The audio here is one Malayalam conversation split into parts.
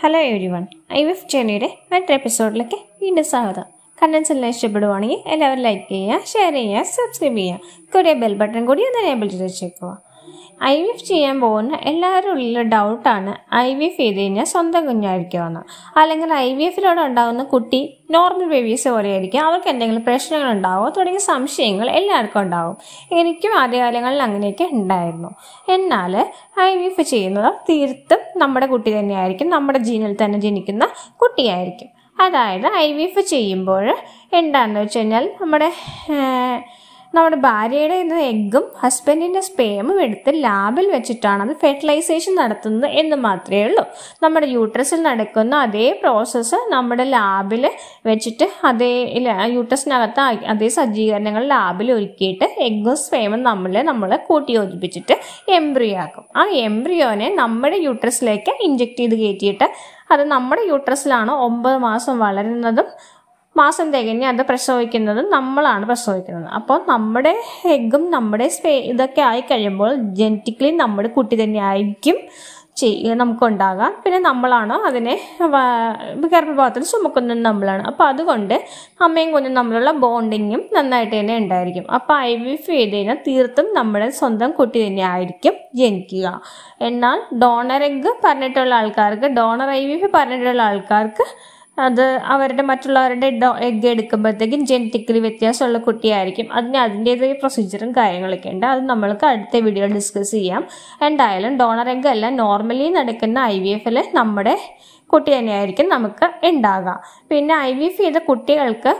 Hello everyone I F ജേണിയുടെ മറ്റൊരു എപ്പിസോഡിലേക്ക് വീണ്ടും സ്വാഗതം. കണ്ടൻസ് എല്ലാം ഇഷ്ടപ്പെടുവാണെങ്കിൽ എല്ലാവരും ലൈക്ക് ചെയ്യുക ഷെയർ ചെയ്യുക സബ്സ്ക്രൈബ് ചെയ്യുക. കൂടെ ബെൽ ബട്ടൺ കൂടി ഒന്ന് എനേബിൾ ചെയ്ത് വെച്ചേക്കുക. ഐ വി എഫ് ചെയ്യാൻ പോകുന്ന എല്ലാവരും ഉള്ളിലെ ഡൗട്ടാണ് ഐ വി എഫ് ചെയ്ത് കഴിഞ്ഞാൽ സ്വന്തം കുഞ്ഞായിരിക്കുമെന്ന്. അല്ലെങ്കിൽ ഐ വി എഫിലൂടെ ഉണ്ടാകുന്ന കുട്ടി നോർമൽ ബേബീസ് പോലെ ആയിരിക്കും അവർക്ക് എന്തെങ്കിലും പ്രശ്നങ്ങൾ ഉണ്ടാവുമോ തുടങ്ങിയ സംശയങ്ങൾ എല്ലാവർക്കും ഉണ്ടാവും. എനിക്കും ആദ്യകാലങ്ങളിൽ അങ്ങനെയൊക്കെ ഉണ്ടായിരുന്നു. എന്നാൽ ഐ വി എഫ് ചെയ്യുന്നത് തീർത്തും നമ്മുടെ കുട്ടി തന്നെയായിരിക്കും. നമ്മുടെ ജീനിൽ തന്നെ ജനിക്കുന്ന കുട്ടിയായിരിക്കും. അതായത് ഐ വി എഫ് ചെയ്യുമ്പോൾ എന്താണെന്ന് വെച്ച് കഴിഞ്ഞാൽ നമ്മുടെ നമ്മുടെ ഭാര്യയുടെ നിന്ന് എഗ്ഗും ഹസ്ബൻഡിന്റെ സ്പേമും എടുത്ത് ലാബിൽ വെച്ചിട്ടാണ് അത് ഫെർട്ടിലൈസേഷൻ നടത്തുന്നത് എന്ന് മാത്രമേ ഉള്ളൂ. നമ്മുടെ യൂട്രസിൽ നടക്കുന്ന അതേ പ്രോസസ്സ് നമ്മുടെ ലാബിൽ വെച്ചിട്ട് അതേ യൂട്രസിനകത്ത് അതേ സജ്ജീകരണങ്ങൾ ലാബിൽ ഒരുക്കിയിട്ട് എഗ്ഗും സ്പേമും നമ്മൾ നമ്മൾ കൂട്ടി യോജിപ്പിച്ചിട്ട് എംബ്രിയോ ആക്കും. ആ എംബ്രിയോനെ നമ്മുടെ യൂട്രസിലേക്ക് ഇഞ്ചെക്ട് ചെയ്ത് കയറ്റിയിട്ട് അത് നമ്മുടെ യൂട്രസിലാണ് ഒമ്പത് മാസം വളരുന്നതും മാസം തികഞ്ഞ് അത് പ്രസവിക്കുന്നത് നമ്മളാണ് പ്രസവിക്കുന്നത്. അപ്പോൾ നമ്മുടെ എഗ്ഗും നമ്മുടെ സ്പേ ഇതൊക്കെ ആയി കഴിയുമ്പോൾ ജനറ്റിക്കലി നമ്മുടെ കുട്ടി തന്നെ ആയിരിക്കും നമുക്കുണ്ടാകാം. പിന്നെ നമ്മളാണ് അതിനെ ഗർഭപാത്രത്തിൽ ചുമക്കുന്നത് നമ്മളാണ്. അപ്പോൾ അതുകൊണ്ട് അമ്മയും കുഞ്ഞും നമ്മളുള്ള ബോണ്ടിങ്ങും നന്നായിട്ട് തന്നെ ഉണ്ടായിരിക്കും. അപ്പോൾ ഐ വി എഫ് ചെയ്ത് കഴിഞ്ഞാൽ തീർത്തും നമ്മുടെ സ്വന്തം കുട്ടി തന്നെ ആയിരിക്കും ജനിക്കുക. എന്നാൽ ഡോണർ എഗ് പറഞ്ഞിട്ടുള്ള ആൾക്കാർക്ക് ഡോണർ ഐ വി എഫ് പറഞ്ഞിട്ടുള്ള ആൾക്കാർക്ക് അത് അവരുടെ മറ്റുള്ളവരുടെ എഗ് എടുക്കുമ്പോഴത്തേക്കും ജനറ്റിക്കലി വ്യത്യാസമുള്ള കുട്ടിയായിരിക്കും. അതിന് അതിന്റെതായ പ്രൊസീജിയറും കാര്യങ്ങളൊക്കെ ഉണ്ട്. അത് നമ്മൾക്ക് അടുത്ത വീഡിയോ ഡിസ്കസ് ചെയ്യാം. എന്തായാലും ഡോണർ എഗ് അല്ല നോർമലി നടക്കുന്ന ഐ വി എഫിൽ നമ്മുടെ കുട്ടി തന്നെയായിരിക്കും നമുക്ക് ഉണ്ടാകുക പിന്നെ ഐ വി എഫ് ചെയ്ത കുട്ടികൾക്ക്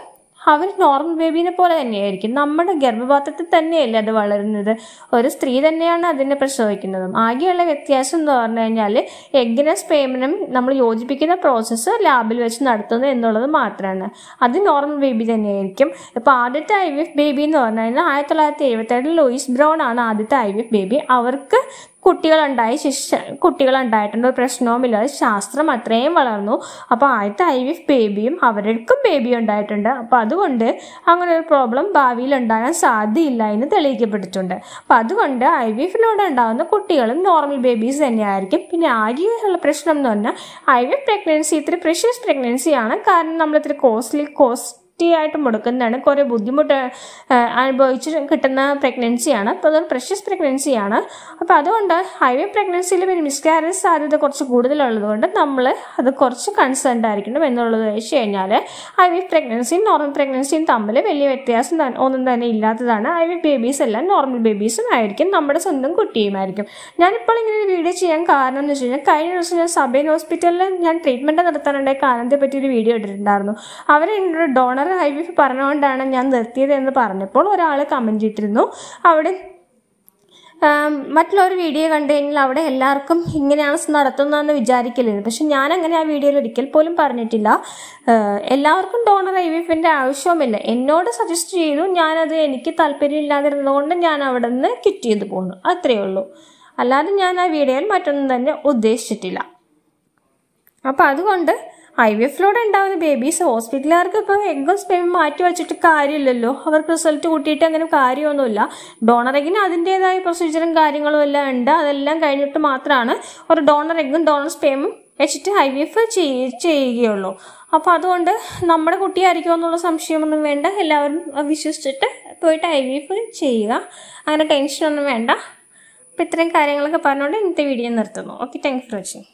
അവർ നോർമൽ ബേബീനെ പോലെ തന്നെയായിരിക്കും. നമ്മുടെ ഗർഭപാത്രത്തിൽ തന്നെയല്ലേ അത് വളരുന്നത്? ഒരു സ്ത്രീ തന്നെയാണ് അതിനെ പ്രസവിക്കുന്നതും. ആകെയുള്ള വ്യത്യാസം എന്ന് പറഞ്ഞു കഴിഞ്ഞാൽ എഗ്ഗിനും സ്പേമിനും നമ്മൾ യോജിപ്പിക്കുന്ന പ്രോസസ്സ് ലാബിൽ വെച്ച് നടത്തുന്നത് എന്നുള്ളത് മാത്രമാണ് അത് നോർമൽ ബേബി തന്നെയായിരിക്കും. ഇപ്പോൾ ആദ്യത്തെ ഐ വി എഫ് ബേബി എന്ന് പറഞ്ഞു കഴിഞ്ഞാൽ ആയിരത്തി തൊള്ളായിരത്തി എഴുപത്തേഴിൽ ലൂയിസ് ബ്രൗൺ ആണ് ആദ്യത്തെ ഐ വി എഫ് ബേബി അവർക്ക് കുട്ടികളുണ്ടായി ശിക്ഷ കുട്ടികളുണ്ടായിട്ടുണ്ട് ഒരു പ്രശ്നവുമില്ല അത് ശാസ്ത്രം അത്രയും വളർന്നു. അപ്പോൾ ആദ്യത്തെ ഐ വി ബേബിയും അവർക്കും ബേബി ഉണ്ടായിട്ടുണ്ട്. അപ്പോൾ അതുകൊണ്ട് അങ്ങനെ ഒരു പ്രോബ്ലം ഭാവിയിൽ ഉണ്ടാകാൻ സാധ്യയില്ല എന്ന് തെളിയിക്കപ്പെട്ടിട്ടുണ്ട്. അപ്പോൾ അതുകൊണ്ട് ഐ വി എഫിലൂടെ ഉണ്ടാകുന്ന കുട്ടികളും നോർമൽ ബേബീസ് തന്നെയായിരിക്കും. പിന്നെ ആകെയുള്ള പ്രശ്നം എന്ന് പറഞ്ഞാൽ ഐ വി പ്രഗ്നൻസി ഇത്തിരി പ്രഷ്യസ് പ്രഗ്നൻസിയാണ് കാരണം നമ്മൾ ഇത്ര കോസ്റ്റ്ലി കോസ്റ്റ് ആയിട്ട് മുടക്കുന്നതാണ് കുറേ ബുദ്ധിമുട്ട് അനുഭവിച്ച് കിട്ടുന്ന പ്രഗ്നൻസിയാണ് അപ്പോൾ അതൊരു പ്രഷ്യസ് പ്രഗ്നൻസിയാണ് അപ്പോൾ അതുകൊണ്ട് ഹൈവേ പ്രഗ്നൻസിയിൽ പിന്നെ മിസ്കാരേജ് സാധ്യത കുറച്ച് കൂടുതലുള്ളത് കൊണ്ട് നമ്മൾ അത് കുറച്ച് കൺസേൺഡ് ആയിരിക്കണം എന്നുള്ളത് വെച്ച് കഴിഞ്ഞാൽ ഐ വി പ്രഗ്നൻസിയും നോർമൽ പ്രഗ്നൻസിയും തമ്മിൽ വലിയ വ്യത്യാസം ഒന്നും തന്നെ ഇല്ലാത്തതാണ്. ഐ വി ബേബീസ് എല്ലാം നോർമൽ ബേബീസും ആയിരിക്കും. നമ്മുടെ സ്വന്തം കുട്ടിയുമായിരിക്കും ഞാനിപ്പോൾ ഇങ്ങനെ ഒരു വീഡിയോ ചെയ്യാൻ കാരണം എന്ന് വെച്ച് കഴിഞ്ഞാൽ കഴിഞ്ഞ ദിവസം ഞാൻ സബൈൻ ഹോസ്പിറ്റലിൽ ഞാൻ ട്രീറ്റ്മെന്റ് നടത്താനുണ്ടായ കാരണത്തെ പറ്റി ഒരു വീഡിയോ ഇട്ടിട്ടുണ്ടായിരുന്നു. അവർ എന്നോട് ഡോണർ ഐ ബീഫ് പറഞ്ഞുകൊണ്ടാണ് ഞാൻ നിർത്തിയത് എന്ന് പറഞ്ഞപ്പോൾ ഒരാൾ കമന്റ് ഇട്ടിരുന്നു. അവിടെ മറ്റുള്ളൊരു വീഡിയോ കണ്ടു കഴിഞ്ഞാൽ അവിടെ എല്ലാവർക്കും ഇങ്ങനെയാണ് നടത്തുന്നതെന്ന് വിചാരിക്കരുത് പക്ഷെ ഞാൻ അങ്ങനെ ആ വീഡിയോയിൽ ഒരിക്കൽ പോലും പറഞ്ഞിട്ടില്ല. എല്ലാവർക്കും ഡോണർ ഐ വി എഫിന്റെ ആവശ്യവുമില്ല. എന്നോട് സജസ്റ്റ് ചെയ്തു. ഞാനത് എനിക്ക് താല്പര്യമില്ലാതിരുന്നതുകൊണ്ട് ഞാൻ അവിടെ നിന്ന് കിറ്റ് ചെയ്ത് പോന്നു. അത്രയേ ഉള്ളൂ. അല്ലാതെ ഞാൻ ആ വീഡിയോയിൽ മറ്റൊന്നും തന്നെ ഉദ്ദേശിച്ചിട്ടില്ല. അപ്പോൾ അതുകൊണ്ട് ഐ വി എഫിലൂടെ ഉണ്ടാവുന്ന ബേബീസ് ഹോസ്പിറ്റലുകാർക്ക് ഇപ്പോൾ എഗ്ഗും സ്പെയിം മാറ്റി വെച്ചിട്ട് കാര്യമില്ലല്ലോ. അവർക്ക് റിസൾട്ട് കൂട്ടിയിട്ട് അങ്ങനെ കാര്യമൊന്നുമില്ല. ഡോണർ എഗിന് അതിന്റെതായ പ്രൊസീജിയറും കാര്യങ്ങളും എല്ലാം ഉണ്ട്. അതെല്ലാം കഴിഞ്ഞിട്ട് മാത്രമാണ് ഒരു ഡോണർ എഗ്ഗും ഡോണർ സ്പെയിമും വെച്ചിട്ട് ഐ വി എഫ് ചെയ്യുകയുള്ളൂ. അപ്പോൾ അതുകൊണ്ട് നമ്മുടെ കുട്ടിയായിരിക്കുമോ എന്നുള്ള സംശയമൊന്നും വേണ്ട. എല്ലാവരും വിശ്വസിച്ചിട്ട് പോയിട്ട് ഐ വി എഫ് ചെയ്യുക. അങ്ങനെ ടെൻഷനൊന്നും വേണ്ട. അപ്പോൾ ഇത്രയും കാര്യങ്ങളൊക്കെ പറഞ്ഞുകൊണ്ട് ഇന്നത്തെ വീഡിയോ നിർത്തുന്നു. Okay thanks for watching